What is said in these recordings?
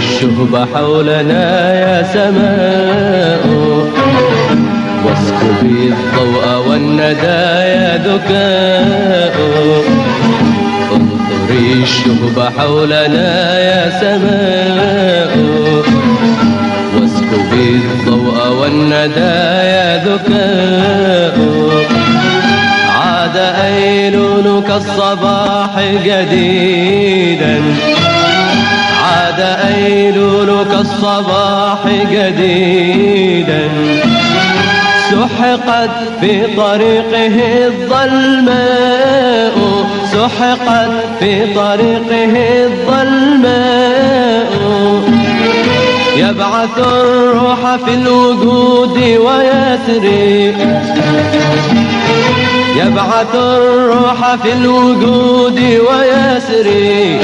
الشهب حولنا يا سماء. واسكبي الضوء والندى يا ذكاء انثري الشهب حولنا يا سماء. واسكبي الضوء والندى يا ذكاء عاد أيلول كالصباح جديدا. عاد أيلول كالصباح جديدا. سحقت في طريقه الظلماء سحقت في طريقه الظلماء. يبعث الروح في الوجود ويسري. يبعث الروح في الوجود ويسري.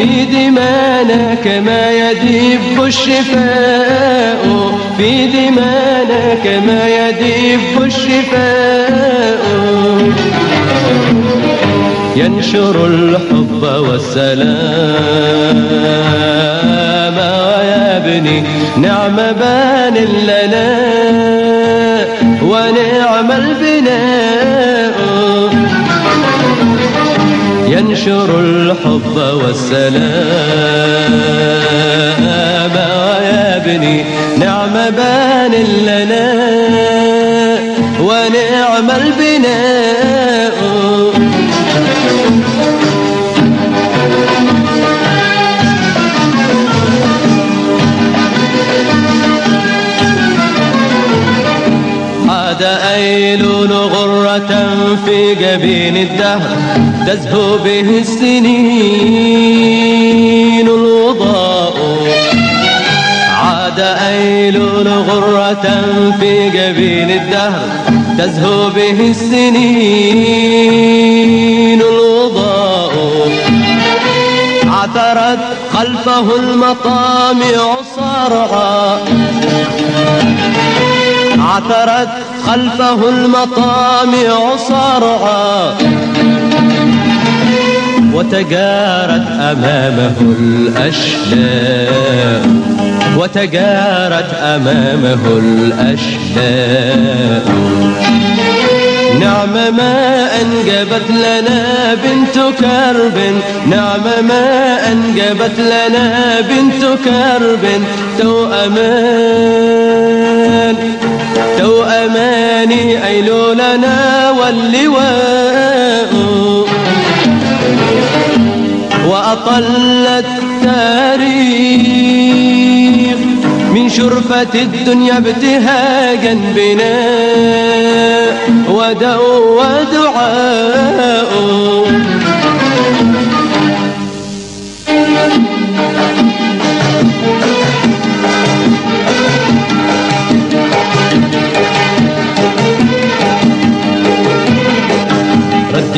في دمانا كما يدب الشفاء. في دمانا كما يدب الشفاء. ينشر الحب والسلام ويبني نعم بان لنا ونعم البناء. ينشر الحب والسلام ويبني نعم بان لنا ونعم البناء. عاد أيلول غرة في جبين الدهر تزهو به السنين الوضاء. عاد أيلول غرة في جبين الدهر تزهو به السنين الوضاء. عثرت خلفه المطامع صرعا عثرت خلفه المطامع صرعا وتجارت أمامه الأشلاء وتجارت أمامه الأشلاء نعم ما أنجبت لنا بنت كرب. نعم ما أنجبت لنا بنت كرب. توأمان توأمان أيلولنا واللواء. وأطل التاريخ من شرفة الدنيا ابتهاجا بنا ودعو ودعاء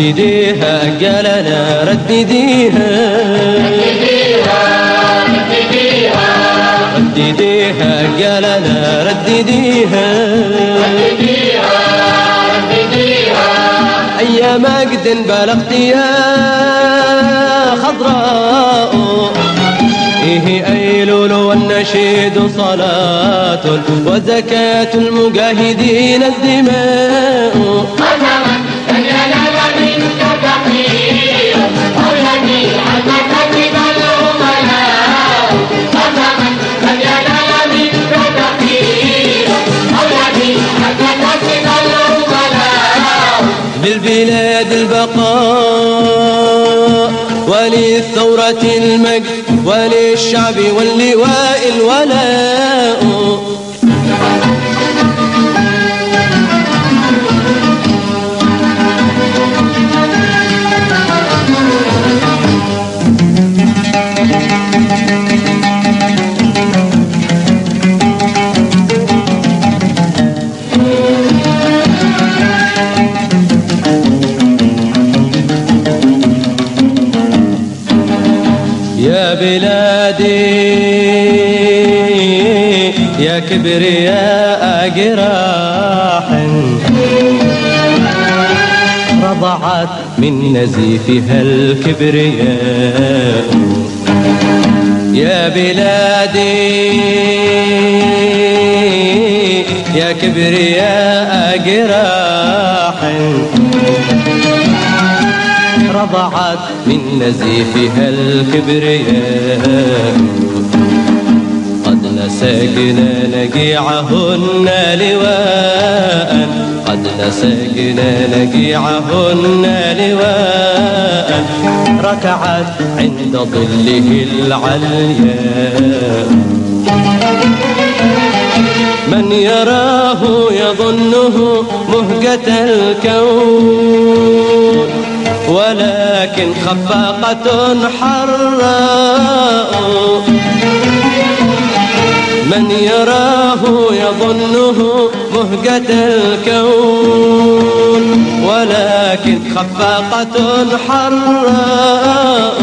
ردديها قالنا ردديها. ردديها قالنا ردديها أيام قد بلغت يا خضراء. إيه أيلول والنشيد صلاة وزكاة المجاهدين الدماء. وللثورة المجد وللشعب واللواء الولاء. بلادي. يا كبرياء جراح رضعت من نزيفها الكبرياء يا بلادي. يا كبرياء جراح رضعت من نزيفها الكبرياء قد نسجنا نجيعهن لواء. قد نسجنا نجيعهن لواء. ركعت عند ظله العلياء من يراه يظنه مهجة الكون. ولكن خفاقة حراء. من يراه يظنه مهجة الكون. ولكن خفاقة حراء.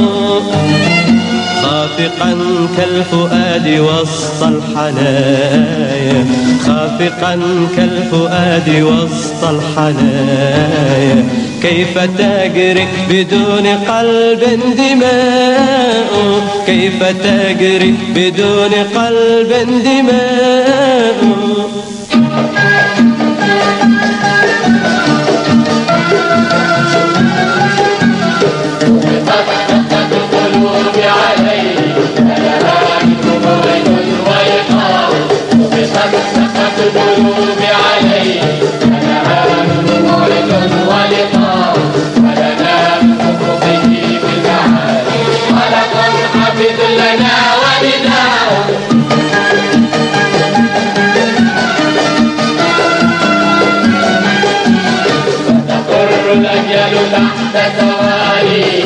خافقا كالفؤاد وسط الحنايا. خافقا كالفؤاد وسط الحنايا. كيف تجري بدون قلب دماء؟ كيف تجري بدون قلب دماء؟ فتقر الأجيال تحت توالي